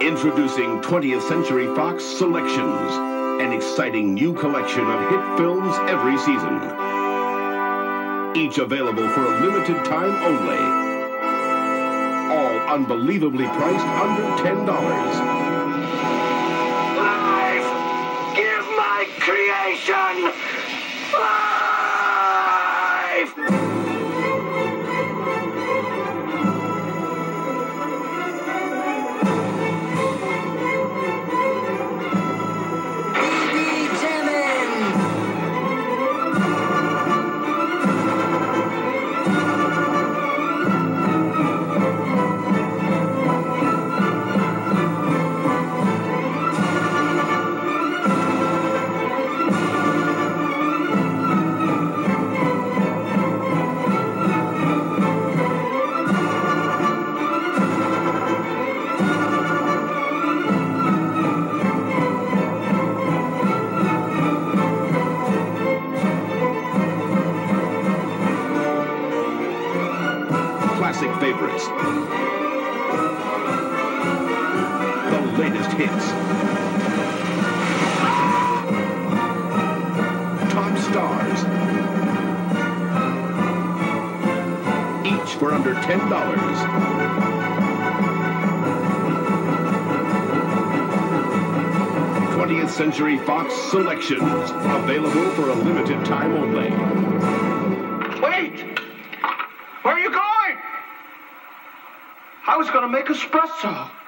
Introducing 20th Century Fox Selections, an exciting new collection of hit films every season. Each available for a limited time only. All unbelievably priced under $10. Life! Give my creation! Life! Classic favorites. The latest hits. Top stars. Each for under $10. 20th Century Fox Selections. Available for a limited time only. Wait! Was going to make espresso.